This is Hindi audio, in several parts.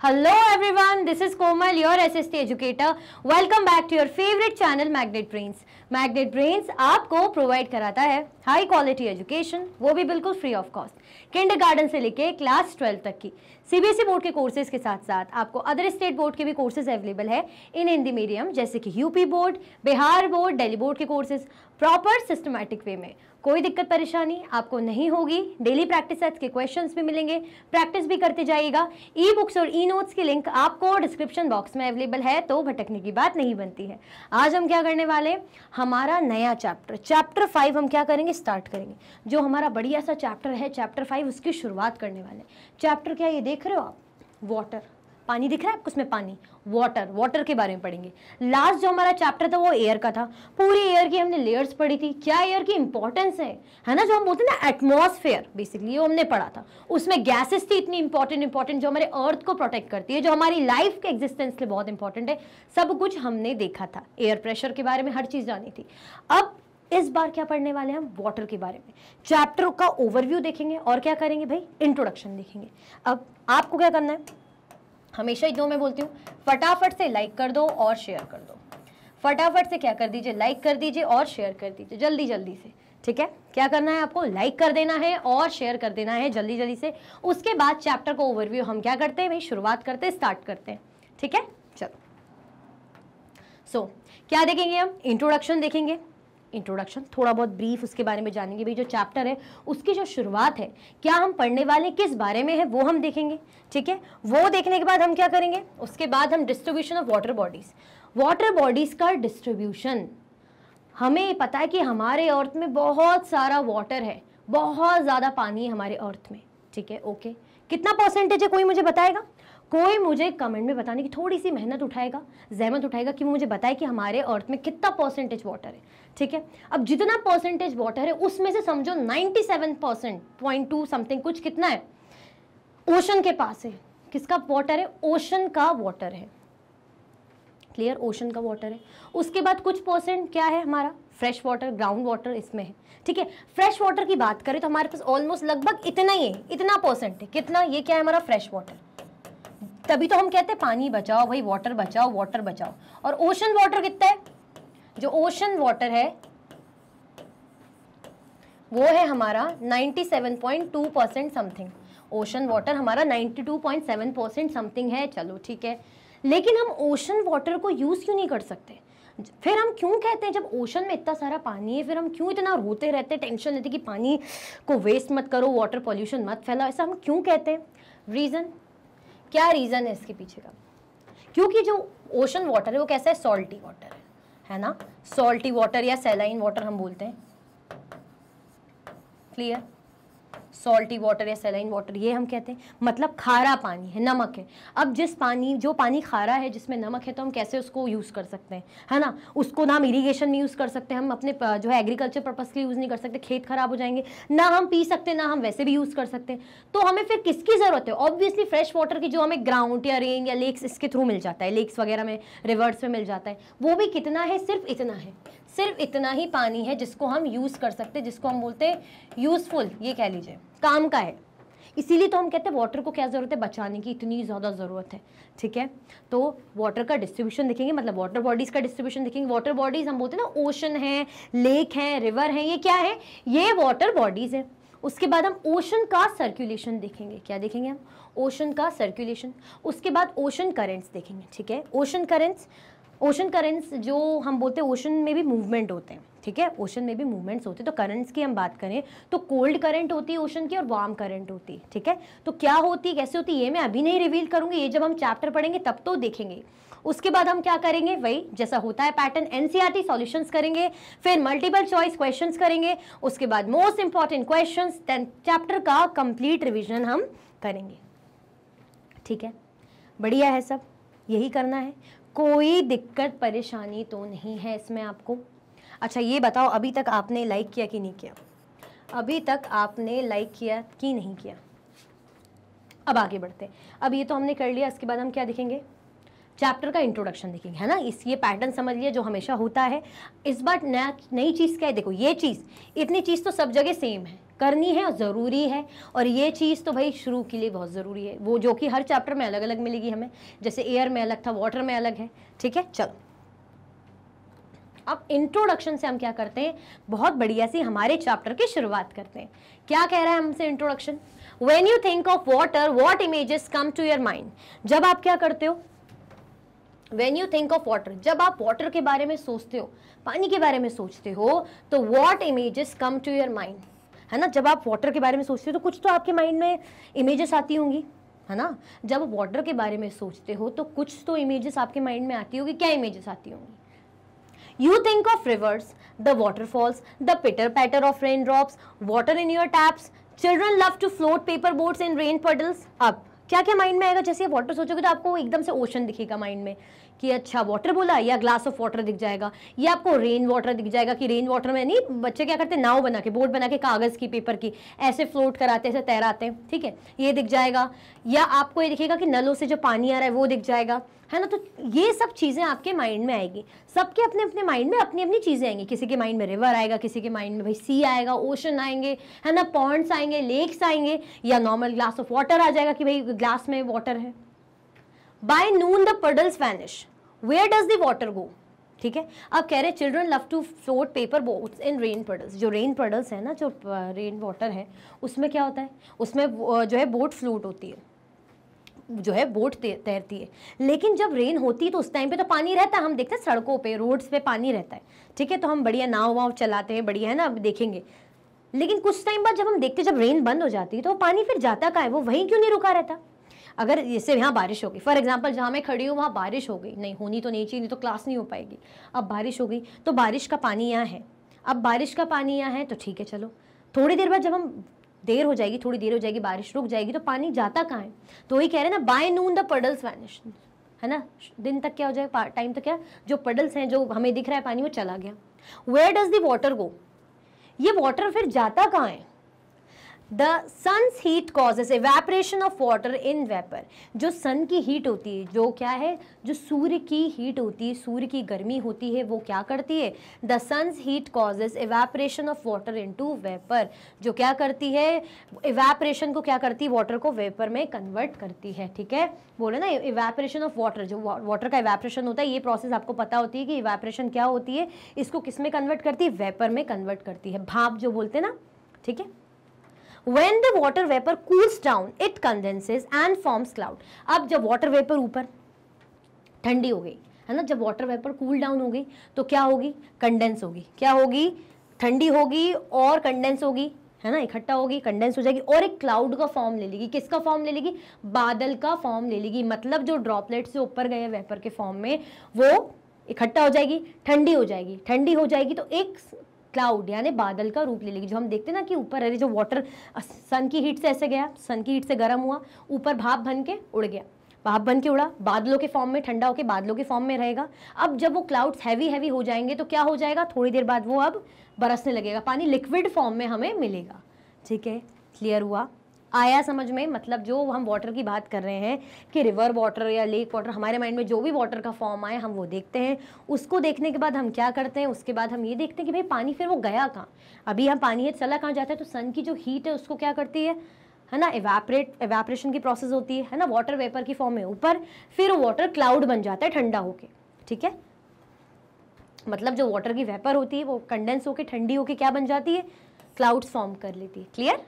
Hello everyone this is Komal your S SST educator welcome back to your favourite channel Magnet Brains Magnet Brains आपको प्रोवाइड कराता है हाई क्वालिटी एजुकेशन वो भी बिल्कुल फ्री ऑफ़ कॉस्ट किंडर से लेके क्लास ट्वेल्व तक की. सीबीएसई बोर्ड के कोर्सेज के साथ साथ आपको अदर स्टेट बोर्ड के भी कोर्सेज अवेलेबल है। इन हिंदी मीडियम जैसे कि UP board Bihar board Delhi board के कोर्सेज प्रॉपर सिस्टमैटिक वे में। कोई दिक्कत परेशानी आपको नहीं होगी। डेली प्रैक्टिस सेट्स के क्वेश्चंस भी मिलेंगे। प्रैक्टिस भी करते जाइएगा। ई बुक्स और ई नोट्स की लिंक आपको डिस्क्रिप्शन बॉक्स में अवेलेबल है तो भटकने की बात नहीं बनती है। आज हम क्या करने वाले हमारा नया चैप्टर चैप्टर फाइव हम क्या करेंगे? स्टार्ट करेंगे। जो हमारा बढ़िया सा चैप्टर है चैप्टर फाइव उसकी शुरुआत करने वाले चैप्टर क्या ये देख रहे हो आप? वाटर पानी दिख रहा है आपको उसमें पानी? वाटर वाटर के बारे में पढ़ेंगे। लास्ट जो हमारा चैप्टर था वो एयर का था। पूरी एयर की हमने लेयर्स पढ़ी थी। क्या एयर की इंपॉर्टेंस है? है ना जो हम बोलते हैं ना एटमॉस्फेयर बेसिकली वो हमने पढ़ा था। उसमें गैसेस थी इतनी इंपॉर्टेंट इंपॉर्टेंट जो हमारे अर्थ को प्रोटेक्ट करती है, जो हमारी लाइफ के एग्जिस्टेंस के लिए बहुत इंपॉर्टेंट है। सब कुछ हमने देखा था। एयर प्रेशर के बारे में हर चीज़ जानी थी। अब इस बार क्या पढ़ने वाले हैं हम? वाटर के बारे में। चैप्टर का ओवरव्यू देखेंगे और क्या करेंगे भाई? इंट्रोडक्शन देखेंगे। अब आपको क्या करना है? हमेशा ही जो मैं बोलती हूँ। फटाफट से लाइक कर दो और शेयर कर दो। फटाफट से क्या कर दीजिए? लाइक कर दीजिए और शेयर कर दीजिए। जल्दी जल्दी से। ठीक है? क्या करना है आपको? लाइक कर देना है और शेयर कर देना है जल्दी जल्दी से। उसके बाद चैप्टर का ओवरव्यू हम क्या करते हैं भाई? शुरुआत करते हैं स्टार्ट करते हैं। ठीक है? चलो। सो so, क्या देखेंगे हम? इंट्रोडक्शन देखेंगे। इंट्रोडक्शन थोड़ा बहुत ब्रीफ उसके बारे में जानेंगे। भाई, जो चैप्टर है, उसकी जो शुरुआत है, क्या हम पढ़ने वाले, किस बारे में है, वो हम देखेंगे, ठीक है? वो देखने के बाद हम क्या करेंगे? उसके बाद हम distribution of water bodies water bodies का डिस्ट्रीब्यूशन हमें पता है कि हमारे अर्थ में बहुत सारा वाटर है, बहुत ज़्यादा पानी है हमारे अर्थ में, ठीक है? ओके कितना परसेंटेज है, कोई मुझे बताएगा? कोई मुझे कमेंट में बताने की थोड़ी सी मेहनत उठाएगा, जहमत उठाएगा कि वो मुझे बताए कि हमारे अर्थ में कितना परसेंटेज वाटर है, ठीक है? अब जितना परसेंटेज वाटर है, उसमें से समझो 97 परसेंट पॉइंट टू समथिंग कुछ कितना है? ओशन के पास है। किसका वाटर है? ओशन का वाटर है। क्लियर ओशन का वाटर है। उसके बाद कुछ परसेंट क्या है हमारा? फ्रेश वाटर ग्राउंड वाटर इसमें है। ठीक है? फ्रेश वाटर की बात करें तो हमारे पास ऑलमोस्ट लगभग इतना ही है, इतना परसेंट है। कितना? ये क्या है हमारा फ्रेश वाटर तभी तो हम कहते हैं, पानी बचाओ भाई वाटर बचाओ वाटर बचाओ। और ओशन वाटर कितना है? जो ओशन वाटर है, वो है हमारा 97.2 परसेंट समथिंग ओशन वाटर हमारा 92.7 परसेंट समथिंग है, चलो ठीक है। लेकिन हम ओशन वाटर को यूज़ क्यों नहीं कर सकते? फिर हम क्यों कहते हैं, जब ओशन में इतना सारा पानी है, फिर हम क्यों इतना रोते रहते हैं टेंशन लेते कि पानी को वेस्ट मत करो वाटर पॉल्यूशन मत फैलाओ, ऐसा हम क्यों कहते हैं? रीज़न क्या रीज़न है इसके पीछे का? क्योंकि जो ओशन वाटर है, वो कैसा है? सॉल्टी वाटर है है ना? सॉल्टी वाटर या सेलाइन वाटर हम बोलते हैं। क्लियर सॉल्टी वाटर या सेलाइन वाटर ये हम कहते हैं। मतलब खारा पानी है, नमक है। अब जिस पानी, जो पानी खारा है, जिसमें नमक है तो हम कैसे उसको यूज़ कर सकते हैं, है ना? उसको ना हम इरीगेशन में यूज़ कर सकते हैं, हम अपने जो है एग्रीकल्चर पर्पज़ के लिए यूज़ नहीं कर सकते, खेत खराब हो जाएँगे, ना हम पी सकते, ना हम वैसे भी यूज़ कर सकते हैं। तो हमें फिर किसकी ज़रूरत है? ऑब्वियसली फ्रेश वाटर की जो हमें ग्राउंड या रेन या लेक्स इसके थ्रू मिल जाता है लेक्स वगैरह में रिवर्स में मिल जाता है। वो भी कितना है? सिर्फ़ इतना है। सिर्फ़ इतना ही पानी है जिसको हम यूज़ कर सकते हैं जिसको हम बोलते हैं यूज़फुल ये कह लीजिए। काम का है। इसीलिए तो हम कहते हैं वाटर को क्या ज़रूरत है? बचाने की इतनी ज़्यादा ज़रूरत है। ठीक है? तो वाटर का डिस्ट्रीब्यूशन देखेंगे मतलब वाटर बॉडीज़ का डिस्ट्रीब्यूशन देखेंगे। वाटर बॉडीज़ हम बोलते हैं ना ओशन है लेक है रिवर है, ये क्या है? ये वाटर बॉडीज़ है। उसके बाद हम ओशन का सर्कुलेशन देखेंगे। क्या देखेंगे हम? ओशन का सर्कुलेशन उसके बाद ओशन करेंट्स देखेंगे। ठीक है? ओशन करेंट्स ओशन करेंट्स जो हम बोलते हैं ओशन में भी मूवमेंट होते हैं, ठीक है? ओशन में भी मूवमेंट्स होते हैं। तो करंट्स की हम बात करें तो कोल्ड करंट होती है ओशन की और वार्म करंट होती है, ठीक है? तो क्या होती है कैसे होती है ये मैं अभी नहीं रिवील करूँगी, ये जब हम चैप्टर पढ़ेंगे तब तो देखेंगे। उसके बाद हम क्या करेंगे? वही, जैसा होता है पैटर्न एनसीईआरटी सॉल्यूशंस करेंगे, फिर मल्टीपल चॉइस क्वेश्चंस करेंगे, उसके बाद मोस्ट इंपॉर्टेंट क्वेश्चंस चैप्टर का कंप्लीट रिवीजन हम करेंगे। ठीक है? बढ़िया है सब, यही करना है। कोई दिक्कत, परेशानी तो नहीं है इसमें आपको। अच्छा ये बताओ, अभी तक आपने लाइक किया कि नहीं किया? अभी तक आपने लाइक किया कि नहीं किया? अब आगे बढ़ते अब ये तो हमने कर लिया, इसके बाद हम क्या देखेंगे? चैप्टर का इंट्रोडक्शन देखेंगे, है ना? इस, ये पैटर्न समझ लिया जो हमेशा होता है। इस बार नया, नई चीज़ क्या है? देखो, ये चीज़, इतनी चीज़ तो सब जगह सेम है। करनी है और ज़रूरी है। और ये चीज़ तो भाई शुरू के लिए बहुत ज़रूरी है। वो जो कि हर चैप्टर में अलग अलग मिलेगी हमें। जैसे एयर में अलग था वाटर में अलग है। ठीक है? चलो। अब इंट्रोडक्शन से हम क्या करते हैं? बहुत बढ़िया सी हमारे चैप्टर की शुरुआत करते हैं। क्या कह रहा है हमसे introduction when you think of water what images come to your mind जब आप क्या करते हो? When you think of water जब आप वाटर के बारे में सोचते हो, पानी के बारे में सोचते हो तो what images come to your mind है ना? जब आप वाटर के बारे में सोचते हो तो कुछ तो आपके माइंड में इमेजेस आती होंगी है ना? जब वाटर के बारे में सोचते हो तो कुछ तो इमेजेस आपके माइंड में आती होगी क्या इमेजेस आती होंगी? You think of rivers the waterfalls, the pitter patter of rain drops water in your taps children love to float paper boats in rain puddles अब क्या क्या माइंड में आएगा? जैसे वाटर सोचोगे तो आपको एकदम से ओशन दिखेगा माइंड में। कि अच्छा वाटर बोला, या ग्लास ऑफ़ वाटर दिख जाएगा, या आपको रेन वाटर दिख जाएगा कि रेन वाटर में नहीं, बच्चे क्या करते नाव बना के बोट बना के, कागज़ की पेपर की, ऐसे फ्लोट कराते, ऐसे तैराते हैं ठीक है? ये दिख जाएगा। या आपको ये दिखेगा कि नलों से जो पानी आ रहा है, वो दिख जाएगा, है ना? तो ये सब चीज़ें आपके माइंड में आएगी। सबके अपने अपने माइंड में अपनी अपनी चीज़ें आएँगी। किसी के माइंड में रिवर आएगा, किसी के माइंड में भाई सी आएगा ओशन आएँगे, है ना? पॉन्ड्स आएँगे लेक्स आएँगे, या नॉर्मल ग्लास ऑफ़ वाटर आ जाएगा कि भाई ग्लास में वाटर है। By noon the puddles vanish where does the water go ठीक है? अब कह रहे children love to float paper boats in rain puddles जो रेन पडल्स है ना, जो रेन वाटर है, उसमें क्या होता है? उसमें जो है बोट फ्लोट होती है। जो है बोट तैरती है। लेकिन जब रेन होती है तो उस टाइम पे तो पानी रहता है। हम देखते हैं सड़कों पे रोड्स पे पानी रहता है। ठीक है? तो हम बढ़िया नाव वाव चलाते हैं, बढ़िया है ना, अब देखेंगे। लेकिन कुछ टाइम बाद जब हम देखते हैं, जब रेन बंद हो जाती है तो पानी फिर जाता का है? वो वहीं क्यों नहीं रुका रहता? अगर जैसे यहाँ बारिश हो गई फॉर एग्ज़ाम्पल जहाँ मैं खड़ी हूँ, वहाँ बारिश हो गई। नहीं, होनी तो नहीं चाहिए, नहीं तो क्लास नहीं हो पाएगी। अब बारिश हो गई तो बारिश का पानी यहाँ है। अब बारिश का पानी यहाँ है तो ठीक है, चलो। थोड़ी देर बाद जब हम देर हो जाएगी, थोड़ी देर हो जाएगी, बारिश रुक जाएगी तो पानी जाता कहाँ है? तो वही कह रहे हैं ना by noon the puddles vanish है ना? दिन तक क्या हो जाए टाइम तक क्या? जो पडल्स हैं, जो हमें दिख रहा है पानी, वो चला गया। Where does the water go ये वाटर फिर जाता कहाँ है? The sun's heat causes evaporation of water in vapour जो सन की हीट होती है, जो क्या है? जो सूर्य की हीट होती है, सूर्य की गर्मी होती है, वो क्या करती है? The sun's heat causes evaporation of water into vapour जो क्या करती है? एवेपरेशन को क्या करती है? वाटर को वेपर में कन्वर्ट करती है, ठीक है? बोले ना इवेपरेशन ऑफ़ वाटर जो वाटर का इवेपरेशन होता है, ये प्रोसेस आपको पता होती है कि इवेपरेशन क्या होती है? इसको किसमें कन्वर्ट करती है? वेपर में कन्वर्ट करती है। भाप जो बोलते हैं ना, ठीक है? When the water vapor cools down, it condenses and forms cloud. अब जब water vapor ऊपर ठंडी हो गई, है ना? जब वाटर वेपर कूल डाउन हो गई तो क्या होगी? कंडेंस होगी। क्या होगी? ठंडी होगी और कंडेंस होगी, है ना? इकट्ठा होगी कंडेंस हो जाएगी और एक क्लाउड का फॉर्म ले लेगी। किसका फॉर्म ले लेगी? बादल का फॉर्म ले लेगी। मतलब जो ड्रॉपलेट से ऊपर गए वेपर के फॉर्म में, वो इकट्ठा हो जाएगी, ठंडी हो जाएगी। ठंडी हो जाएगी तो एक क्लाउड यानी बादल का रूप ले लेगी। जो हम देखते ना कि ऊपर, अरे जो वाटर सन की हीट से ऐसे गया। सन की हीट से गर्म हुआ। ऊपर भाप बन के उड़ गया। भाप बन के उड़ा। बादलों के फॉर्म में, ठंडा होकर बादलों के फॉर्म में रहेगा। अब जब वो क्लाउड्स हैवी हैवी हो जाएँगे तो क्या हो जाएगा? थोड़ी देर बाद वो अब बरसने लगेगा। पानी लिक्विड फॉर्म में हमें मिलेगा। ठीक है? क्लियर हुआ? आया समझ में मतलब जो हम वाटर की बात कर रहे हैं कि रिवर वाटर या लेक वाटर हमारे माइंड में जो भी वाटर का फॉर्म आए, हम वो देखते हैं। उसको देखने के बाद हम क्या करते हैं? उसके बाद हम ये देखते हैं कि भाई पानी फिर वो गया कहाँ? अभी हम पानी है चला कहाँ जाता है? तो सन की जो हीट है, उसको क्या करती है? है ना? एवेपरेट एवेपरेशन की प्रोसेस होती है है ना? वाटर वेपर की फॉर्म में ऊपर, फिर वाटर क्लाउड बन जाता है ठंडा होके, ठीक है? मतलब जो वाटर की वेपर होती है, वो कंडेंस होके, ठंडी होके क्या बन जाती है? क्लाउड्स फॉर्म कर लेती है clear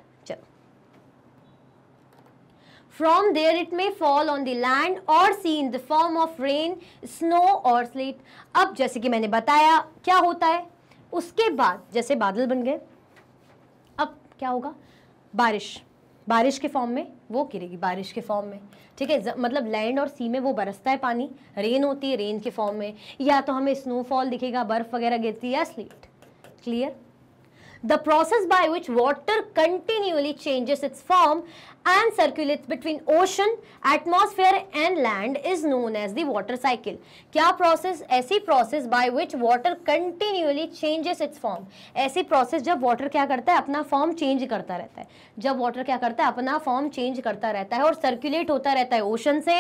From there it may fall on the land or sea in the form of rain, snow or sleet. अब जैसे कि मैंने बताया क्या होता है? उसके बाद जैसे बादल बन गए अब क्या होगा? बारिश। बारिश के फॉर्म में वो गिरेगी बारिश के फॉर्म में। ठीक है? मतलब लैंड और सी में वो बरसता है पानी। रेन होती है रेन के फॉर्म में। या तो हमें स्नोफॉल दिखेगा बर्फ़ वगैरह गिरती है या sleet clear the process by which water continually changes its form and circulates between ocean, atmosphere and land is known as the water cycle. क्या process? ऐसी process by which water continually changes its form. ऐसी process जब water क्या करता है अपना form change करता रहता है जब water क्या करता है अपना form change करता रहता है और circulate होता रहता है ocean से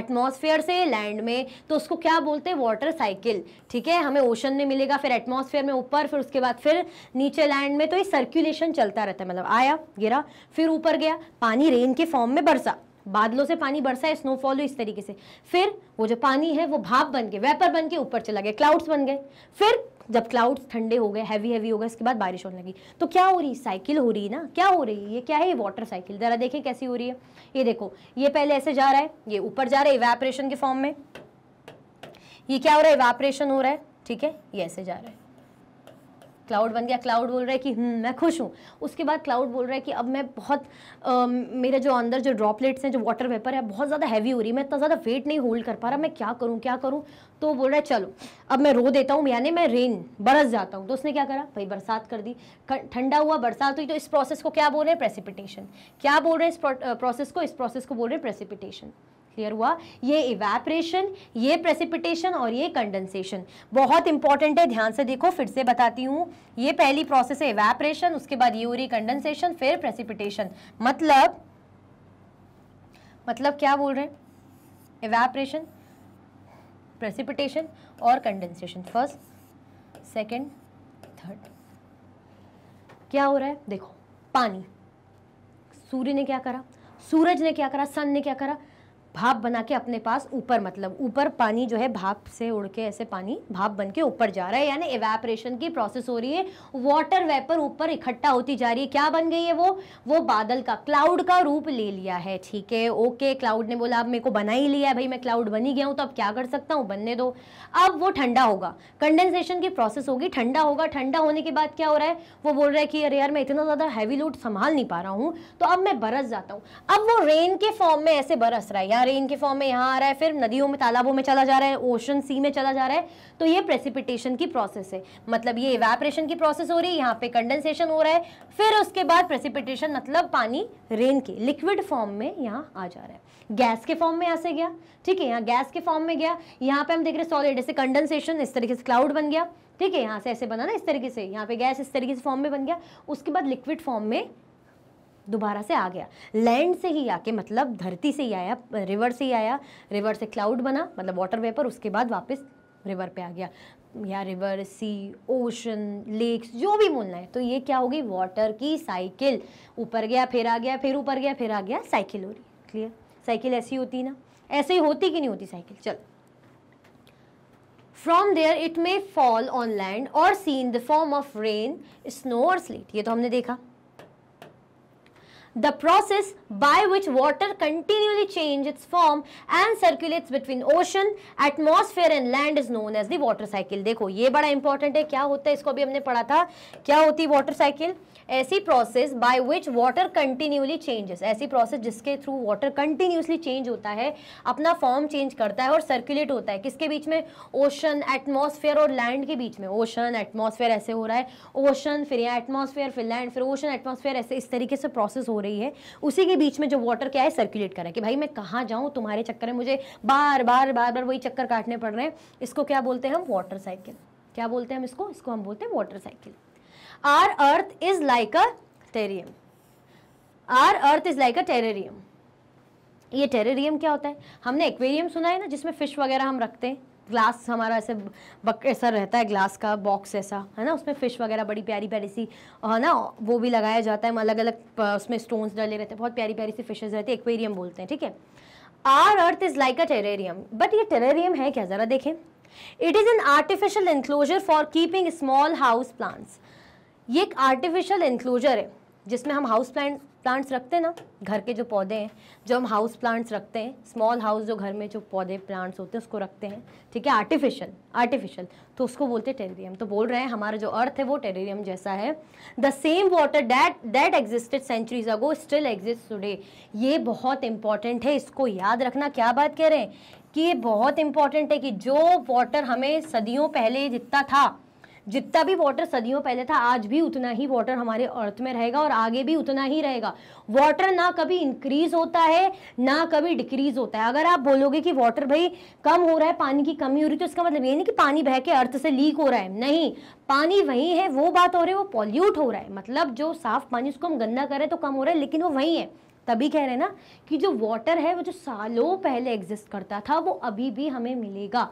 atmosphere से land में तो उसको क्या बोलते हैं water cycle ठीक है हमें ocean में मिलेगा फिर atmosphere में ऊपर फिर उसके बाद फिर नीचे लैंड में तो ये सर्कुलेशन चलता रहता है मतलब आया गिरा फिर ऊपर गया पानी रेन के फॉर्म में बरसा। बादलों से पानी बरसा है स्नोफॉल इस तरीके से। फिर वो जो पानी है, वो भाप बन के वेपर बन के ऊपर चला गया क्लाउड्स बन गए। फिर जब क्लाउड्स ठंडे हो गए हैवी हैवी हो गए, इसके बाद बारिश होने लगी। तो क्या हो रही? साइकिल हो रही है ना? क्या हो रही है? ये क्या है? ये वाटर साइकिल जरा देखें कैसी हो रही है। ये देखो, ये पहले ऐसे जा रहा है, ये ऊपर जा रहा है इवेपरेशन के फॉर्म में। ये क्या हो रहा है? इवेपरेशन हो रहा है, ठीक है? ये ऐसे जा रहा है। क्लाउड बन गया। क्लाउड बोल रहा है कि हम्म, मैं खुश हूँ। उसके बाद क्लाउड बोल रहा है कि अब मैं बहुत आ, मेरे जो अंदर जो ड्रॉपलेट्स हैं जो वाटर वेपर है बहुत ज़्यादा हैवी हो रही है। मैं इतना ज़्यादा वेट नहीं होल्ड कर पा रहा। मैं क्या करूँ क्या करूँ? तो बोल रहा है चलो अब मैं रो देता हूँ यानी मैं रेन बरस जाता हूँ। तो उसने क्या करा? भाई बरसात कर दी। ठंडा हुआ बरसात हुई तो इस प्रोसेस को क्या बोल रहे हैं? प्रेसिपिटेशन क्या बोल रहे हैं इस प्रोसेस को? इस प्रोसेस को बोल रहे हैं प्रेसिपिटेशन क्लियर हुआ, ये इवेपरेशन ये प्रेसिपिटेशन और ये कंडेंसेशन बहुत इंपॉर्टेंट है, ध्यान से देखो, फिर से बताती हूँ। ये पहली प्रोसेस है इवेपरेशन उसके बाद ये हो रही कंडेंसेशन फिर प्रेसिपिटेशन मतलब मतलब क्या बोल रहे हैं? इवेपरेशन प्रेसिपिटेशन और कंडेंसेशन फ़र्स्ट सेकंड थर्ड क्या हो रहा है? देखो, पानी. सूर्य ने क्या करा? सूरज ने क्या करा? सन ने क्या करा? भाप बना के अपने पास ऊपर मतलब ऊपर पानी जो है भाप से उड़ के ऐसे पानी, भाप बन के ऊपर जा रहा है। यानी एवेपरेशन की प्रोसेस हो रही है। वाटर वेपर ऊपर इकट्ठा होती जा रही है। क्या बन गई है वो? वो बादल का क्लाउड का रूप ले लिया है। ठीक है ओके क्लाउड ने बोला, अब मेरे को बना ही लिया है भाई, मैं क्लाउड बनी गया हूँ तो अब क्या कर सकता हूँ? बनने दो। अब वो ठंडा होगा। कंडेंसेशन की प्रोसेस होगी। ठंडा होगा। ठंडा होने के बाद क्या हो रहा है? वो बोल रहा है कि, अरे यार, मैं इतना ज़्यादा हैवी लोड संभाल नहीं पा रहा हूँ तो अब मैं बरस जाता हूँ। अब वो रेन के फॉर्म में ऐसे बरस रहा है। या रेन के फॉर्म में यहाँ आ रहा है, फिर नदियों में, तालाबों में चला जा रहा है ओशन सी में चला जा रहा है। तो ये प्रेसिपिटेशन की प्रोसेस है। मतलब ये इवेपरेशन की प्रोसेस हो रही है, यहाँ पे कंडेंसेशन हो रहा है, फिर उसके बाद प्रेसिपिटेशन मतलब पानी रेन के लिक्विड फॉर्म में यहाँ आ जा रहा है। गैस के फॉर्म में ऐसे गया, ठीक है, यहाँ गैस के फॉर्म में गया। यहाँ पे हम देख रहे हैं सॉलिड ऐसे कंडेंसेशन इस तरीके से क्लाउड बन गया, ठीक है, यहाँ से ऐसे बना ना, इस तरीके से, यहाँ पे गैस इस तरीके से फॉर्म में बन गया। उसके बाद लिक्विड फॉर्म में दोबारा से आ गया। लैंड से ही आके मतलब धरती से ही आया, रिवर से ही आया, रिवर से क्लाउड बना मतलब वाटर वेपर उसके बाद वापस रिवर पे आ गया। या रिवर सी ओशन लेक्स जो भी बोलना है तो ये क्या होगी? वाटर की साइकिल ऊपर गया, फिर आ गया, फिर ऊपर गया, फिर आ गया साइकिल हो रही क्लियर साइकिल ऐसी होती ना। ऐसे ही होती कि नहीं होती साइकिल चल। From there it may fall on land और sea in the form of rain snow और स्लीट ये तो हमने देखा। The process by which water continually changes its form and circulates between ocean, atmosphere and land is known as the water cycle. देखो ये बड़ा इंपॉर्टेंट है। क्या होता है? इसको अभी हमने पढ़ा था। क्या होती है वाटर साइकिल ऐसी process by which water continuously changes ऐसी प्रोसेस जिसके थ्रू वाटर कंटिन्यूसली चेंज होता है अपना फॉर्म चेंज करता है और सर्कुलेट होता है। किसके बीच में? ओशन एटमॉस्फेयर और लैंड के बीच में। ओशन एटमॉस्फेयर ऐसे हो रहा है। ओशन फिर यहाँ एटमॉस्फेयर फिर लैंड फिर ओशन एटमॉस्फेयर ऐसे इस तरीके से प्रोसेस हो रही है, उसी के बीच में जो वाटर क्या है सर्कुलेट करें कि भाई मैं कहाँ जाऊँ? तुम्हारे चक्कर में मुझे बार बार बार बार वही चक्कर काटने पड़ रहे हैं। इसको क्या बोलते हैं हम? वाटर साइकिल क्या बोलते हैं हम इसको? इसको हम बोलते हैं water cycle our earth is like a terrarium. Our earth is like a terrarium. ये टेरेरियम क्या होता है? हमने एक्वेरियम सुना है ना, जिसमें फ़िश वगैरह हम रखते हैं। ग्लास हमारा ऐसे बक, ऐसा रहता है ग्लास का बॉक्स ऐसा, है ना? उसमें फ़िश वगैरह बड़ी प्यारी प्यारी सी, है ना? वो भी लगाया जाता है अलग अलग उसमें स्टोन्स डाले रहते हैं, बहुत प्यारी प्यारी सी फिशेज रहती है एक्वेरियम बोलते हैं, ठीक है? Our earth is like a terrarium but ये टेरेरियम है क्या? ज़रा देखें। It is an artificial enclosure for keeping small house plants ये एक आर्टिफिशियल इंक्लोजर है। जिसमें हम हाउस प्लांट प्लांट्स रखते हैं ना, घर के जो पौधे हैं, जो हम हाउस प्लांट्स रखते हैं स्मॉल हाउस जो घर में जो पौधे प्लांट्स होते हैं, उसको रखते हैं, ठीक है? आर्टिफिशियल आर्टिफिशियल तो उसको बोलते हैं टेरेरियम तो बोल रहे हैं, हमारा जो अर्थ है, वो टेरेरियम जैसा है। The same water that that existed centuries ago still exist today ये बहुत इंपॉर्टेंट है, इसको याद रखना क्या बात कह रहे हैं? कि ये बहुत इंपॉर्टेंट है कि जो वाटर हमें सदियों पहले जितना था जितना भी वाटर सदियों पहले था, आज भी उतना ही वाटर हमारे अर्थ में रहेगा और आगे भी उतना ही रहेगा। वाटर ना कभी इंक्रीज होता है, ना कभी डिक्रीज होता है। अगर आप बोलोगे कि वाटर भाई कम हो रहा है, पानी की कमी हो रही है तो इसका मतलब ये नहीं कि पानी बह के अर्थ से लीक हो रहा है। नहीं, पानी वही है, वो बात हो रही है, वो पॉल्यूट हो रहा है। मतलब जो साफ़ पानी उसको हम गंदा करें तो कम हो रहा है, लेकिन वो वही है। तभी कह रहे हैं ना कि जो वाटर है, वो जो सालों पहले एग्जिस्ट करता था, वो अभी भी हमें मिलेगा।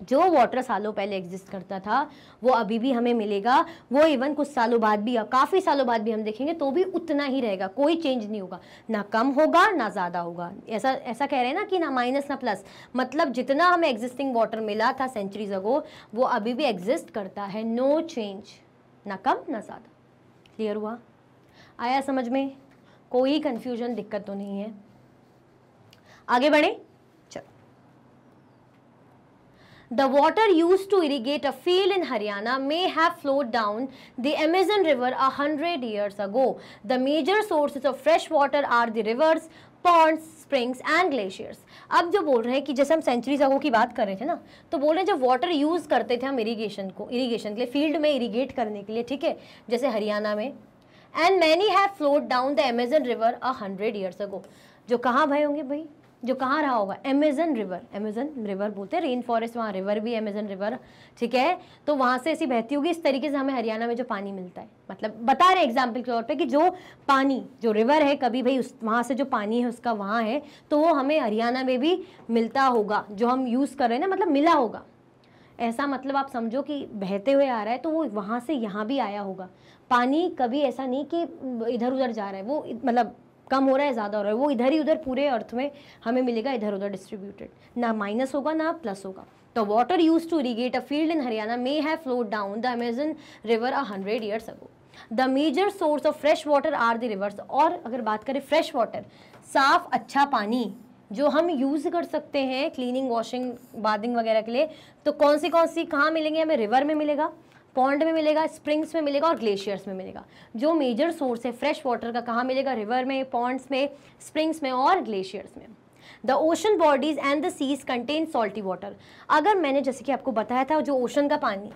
जो वाटर सालों पहले एग्जिस्ट करता था, वो अभी भी हमें मिलेगा। वो इवन कुछ सालों बाद भी, काफ़ी सालों बाद भी हम देखेंगे तो भी उतना ही रहेगा। कोई चेंज नहीं होगा। ना कम होगा, ना ज़्यादा होगा। ऐसा ऐसा कह रहे हैं ना कि ना माइनस ना प्लस मतलब जितना हमें एग्जिस्टिंग वाटर मिला था सेंचुरीज अगो वो अभी भी एग्जिस्ट करता है। नो चेंज ना कम, ना ज़्यादा। क्लियर हुआ? आया समझ में? कोई कंफ्यूजन दिक्कत तो नहीं है। आगे बढ़े। The water used to irrigate a field in Haryana may have flowed down the Amazon River a hundred years ago. The major sources of fresh water are the rivers, ponds, springs and glaciers. अब जो बोल रहे हैं कि जैसे हम सेंचुरीज अगो की बात कर रहे थे ना तो बोल रहे हैं जब वाटर यूज़ करते थे हम इरीगेशन को इरीगेशन के लिए फ़ील्ड में इरीगेट करने के लिए ठीक है जैसे हरियाणा में and many have float down the Amazon river a hundred years ago जो कहाँ भय होंगे भाई जो कहाँ रहा होगा? अमेजन रिवर अमेजन रिवर बोलते हैं रेन फॉरेस्ट वहाँ रिवर भी अमेजन रिवर ठीक है? तो वहाँ से ऐसी बहती होगी, इस तरीके से हमें हरियाणा में जो पानी मिलता है। मतलब बता रहे एग्ज़ाम्पल के तौर पे कि जो पानी, जो रिवर है, कभी भाई उस, वहाँ से जो पानी है, उसका वहाँ है तो वो हमें हरियाणा में भी मिलता होगा, जो हम यूज़ कर रहे हैं ना मतलब मिला होगा। ऐसा मतलब आप समझो कि बहते हुए आ रहा है तो वो वहाँ से यहाँ भी आया होगा। पानी कभी ऐसा नहीं कि इधर उधर जा रहा है, वो मतलब कम हो रहा है ज़्यादा हो रहा है। वो इधर ही उधर पूरे अर्थ में हमें मिलेगा, इधर उधर डिस्ट्रीब्यूटेड ना माइनस होगा, ना प्लस होगा। तो water used to irrigate a field in Haryana may have float down the Amazon river a hundred years ago the major source of fresh water are the rivers और अगर बात करें फ्रेश वाटर साफ़ अच्छा पानी, जो हम यूज़ कर सकते हैं क्लीनिंग वॉशिंग बादिंग वगैरह के लिए तो कौन सी कौन सी, कहाँ मिलेंगे हमें? रिवर में मिलेगा। पॉन्ड में मिलेगा स्प्रिंग्स में मिलेगा और ग्लेशियर्स में मिलेगा। जो मेजर सोर्स है फ्रेश वाटर का कहाँ मिलेगा? रिवर में पॉन्ड्स में स्प्रिंग्स में और ग्लेशियर्स में। The ocean bodies and the seas contain salty water अगर मैंने, जैसे कि आपको बताया था, जो ओशन का पानी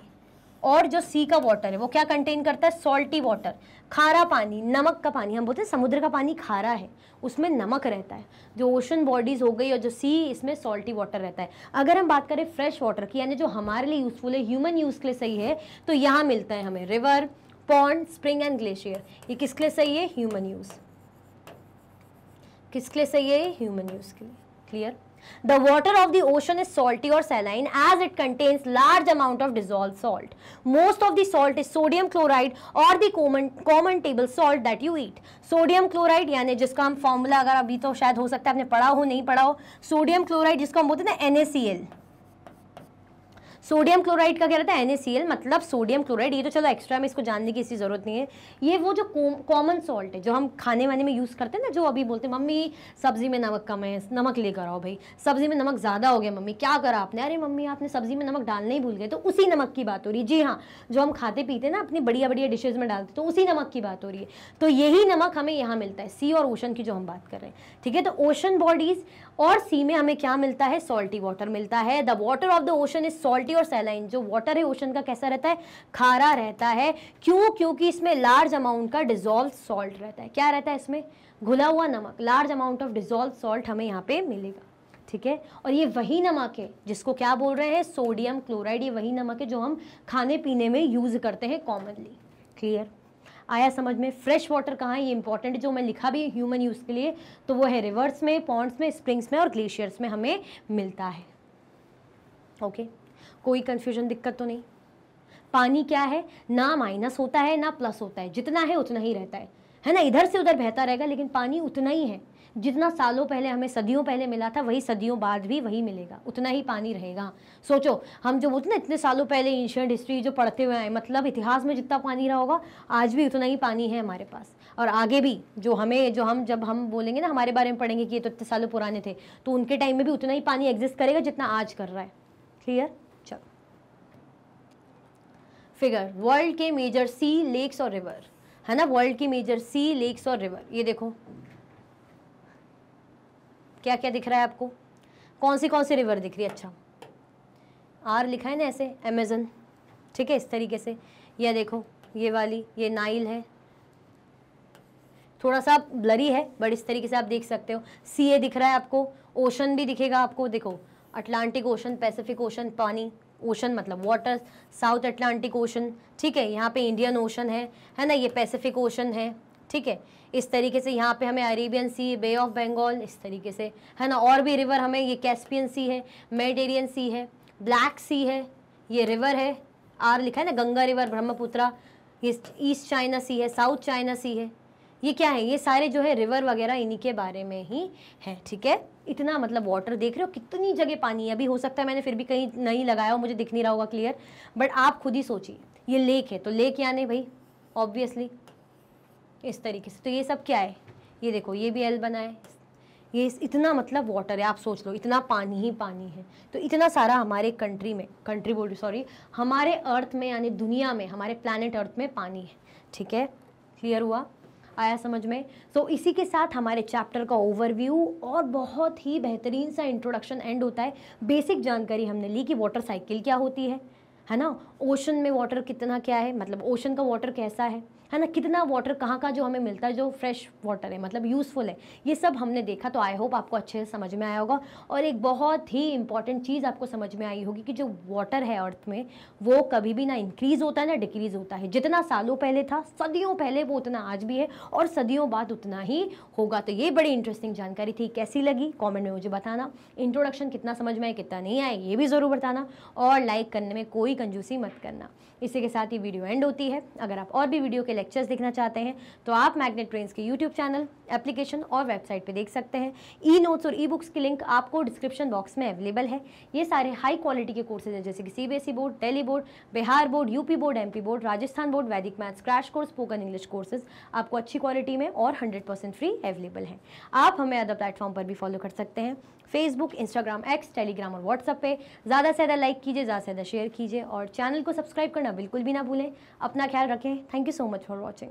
और जो सी का वाटर है, वो क्या कंटेन करता है? सॉल्टी वाटर खारा पानी, नमक का पानी, हम बोलते हैं समुद्र का पानी खारा है, उसमें नमक रहता है। जो ओशन बॉडीज हो गई और जो सी इसमें सॉल्टी वाटर रहता है। अगर हम बात करें फ्रेश वाटर की, यानी जो हमारे लिए यूज़फुल है ह्यूमन यूज़ के लिए सही है तो यहाँ मिलता है हमें river pond spring and glacier ये किसके लिए सही है? ह्यूमन यूज़ किसके लिए सही है? ह्यूमन यूज़ के लिए. Clear the water of the ocean is salty और saline as it contains large amount of dissolve salt most of the salt is sodium chloride और common common table salt that you eat sodium chloride यानी जिसका हम फॉर्मूला अगर अभी तो शायद हो सकता है, आपने पढ़ा हो, नहीं पढ़ा हो सोडियम क्लोराइड जिसको हम बोलते हैं ना एन सोडियम क्लोराइड का क्या रहता है? NaCl मतलब सोडियम क्लोराइड। ये तो चलो एक्स्ट्रा में इसको जानने की इसकी ज़रूरत नहीं है। ये वो जो कॉमन सॉल्ट है, जो हम खाने वाने में यूज़ करते हैं ना, जो अभी बोलते हैं, मम्मी, सब्ज़ी में नमक कम है, नमक लेकर आओ भाई। सब्ज़ी में नमक ज़्यादा हो गया, मम्मी, क्या करा आपने? अरे मम्मी, आपने सब्ज़ी में नमक डालना ही भूल गए। तो उसी नमक की बात हो रही है। जी हाँ जो हम खाते पीते ना, अपनी बढ़िया बढ़िया डिशेज़ में डालते तो उसी नमक की बात हो रही है। तो यही नमक हमें यहाँ मिलता है सी और ओशन की जो हम बात कर रहे हैं। ठीक है? तो ओशन बॉडीज़ और सी में हमें क्या मिलता है? सॉल्टी वाटर मिलता है। The water of the ocean is salty और सैलाइन जो वाटर है ओशन का कैसा रहता है? खारा रहता है। क्यों? क्योंकि इसमें लार्ज अमाउंट का डिजोल्व सॉल्ट रहता है। क्या रहता है इसमें? घुला हुआ नमक। Large amount of dissolve salt हमें यहाँ पे मिलेगा। ठीक है? और ये वही नमक है, जिसको क्या बोल रहे हैं? सोडियम क्लोराइड ये वही नमक है जो हम खाने पीने में यूज़ करते हैं कॉमनली क्लियर आया समझ में? फ्रेश वाटर कहाँ है? ये इंपॉर्टेंट जो मैं लिखा भी ह्यूमन यूज़ के लिए तो वो है रिवर्स में पॉन्ड्स में स्प्रिंग्स में और ग्लेशियर्स में हमें मिलता है। ओके कोई कन्फ्यूज़न दिक्कत तो नहीं। पानी क्या है? ना माइनस होता है, ना प्लस होता है। जितना है, उतना ही रहता है। है ना? इधर से उधर बहता रहेगा, लेकिन पानी उतना ही है। जितना सालों पहले हमें, सदियों पहले मिला था, वही सदियों बाद भी वही मिलेगा। उतना ही पानी रहेगा। सोचो, हम जो बोलते ना इतने सालों पहले एंशियंट हिस्ट्री जो पढ़ते हुए आए मतलब इतिहास में जितना पानी रहा होगा, आज भी उतना ही पानी है हमारे पास। और आगे भी, जो हमें, जो हम, जब हम बोलेंगे ना, हमारे बारे में पढ़ेंगे कि ये तो इतने सालों पुराने थे तो उनके टाइम में भी उतना ही पानी एग्जिस्ट करेगा जितना आज कर रहा है। क्लियर फिगर वर्ल्ड के मेजर सी लेक्स और रिवर है ना? वर्ल्ड की मेजर सी लेक्स और रिवर ये देखो। क्या क्या दिख रहा है आपको? कौन सी कौन सी रिवर दिख रही है? अच्छा। आर लिखा है ना ऐसे अमेजन ठीक है? इस तरीके से। यह देखो, ये वाली, ये नाइल है। थोड़ा सा ब्लरी है बट इस तरीके से आप देख सकते हो। सी ए दिख रहा है आपको। ओशन भी दिखेगा आपको। देखो अटलांटिक ओशन पैसिफिक ओशन पानी। ओशन मतलब वाटर साउथ अटलांटिक ओशन ठीक है, यहाँ पे इंडियन ओशन है है ना, ये पैसिफिक ओशन है, ठीक है, इस तरीके से यहाँ पे हमें Arabian Sea Bay of Bengal इस तरीके से, है ना, और भी रिवर हमें, ये कैस्पियन सी है मेडिटेरियन सी है ब्लैक सी है, ये रिवर है आर लिखा है ना गंगा रिवर ब्रह्मपुत्रा ये ईस्ट चाइना सी है साउथ चाइना सी है ये क्या है? ये सारे जो है रिवर वगैरह इन्हीं के बारे में ही है, ठीक है? इतना मतलब वाटर देख रहे हो, कितनी जगह पानी है? अभी हो सकता है मैंने फिर भी कहीं नहीं लगाया हो, मुझे दिख नहीं रहा होगा क्लियर बट आप खुद ही सोचिए। ये लेक है तो लेक यानी भाई? ऑब्वियसली इस तरीके से। तो ये सब क्या है? ये देखो, ये भी एल बना है। ये इतना मतलब वाटर है, आप सोच लो, इतना पानी ही पानी है। तो इतना सारा हमारे कंट्री में कंट्री बोल सॉरी हमारे अर्थ में, यानी दुनिया में, हमारे प्लानट अर्थ में पानी है, ठीक है? क्लियर हुआ? आया समझ में? सो so, इसी के साथ हमारे चैप्टर का ओवरव्यू और बहुत ही बेहतरीन सा इंट्रोडक्शन एंड होता है। बेसिक जानकारी हमने ली कि वाटर साइकिल क्या होती है है ना? ओशन में वाटर कितना क्या है? मतलब ओशन का वाटर कैसा है? है ना? कितना वाटर कहाँ का जो हमें मिलता है, जो फ्रेश वाटर है मतलब यूज़फुल है, ये सब हमने देखा तो आई होप आपको अच्छे से समझ में आया होगा। और एक बहुत ही इंपॉर्टेंट चीज़ आपको समझ में आई होगी कि जो वाटर है अर्थ में, वो कभी भी ना इंक्रीज़ होता है, ना डिक्रीज़ होता है। जितना सालों पहले था, सदियों पहले वो उतना आज भी है, और सदियों बाद उतना ही होगा। तो ये बड़ी इंटरेस्टिंग जानकारी थी, कैसी लगी? कॉमेंट में मुझे बताना। इंट्रोडक्शन कितना समझ में आए कितना नहीं आए ये भी ज़रूर बताना। और लाइक करने में कोई कंजूसी मत करना। इसी के साथ ही वीडियो एंड होती है। अगर आप और भी वीडियो के लेक्चर्स देखना चाहते हैं तो आप मैग्नेट ट्रेंस के यूट्यूब चैनल, एप्लीकेशन और वेबसाइट पे देख सकते हैं। ई नोट्स और ई बुक्स की लिंक आपको डिस्क्रिप्शन बॉक्स में अवेलेबल है। ये सारे हाई क्वालिटी के कोर्सेज हैं, जैसे कि CBSE board Delhi board Bihar board UP board MP board Rajasthan board Vedic maths crash course spoken English courses आपको अच्छी क्वालिटी में और हंड्रेड फ्री अवेलेबल है। आप हमें अदर प्लेटफॉर्म पर भी फॉलो कर सकते हैं। फेसबुक इंस्टाग्राम एक्स टेलीग्राम और व्हाट्सअप पे। ज़्यादा से ज़्यादा लाइक कीजिए, ज़्यादा से ज़्यादा शेयर कीजिए और चैनल को सब्सक्राइब करना बिल्कुल भी ना भूलें। अपना ख्याल रखें। Thank you so much for watching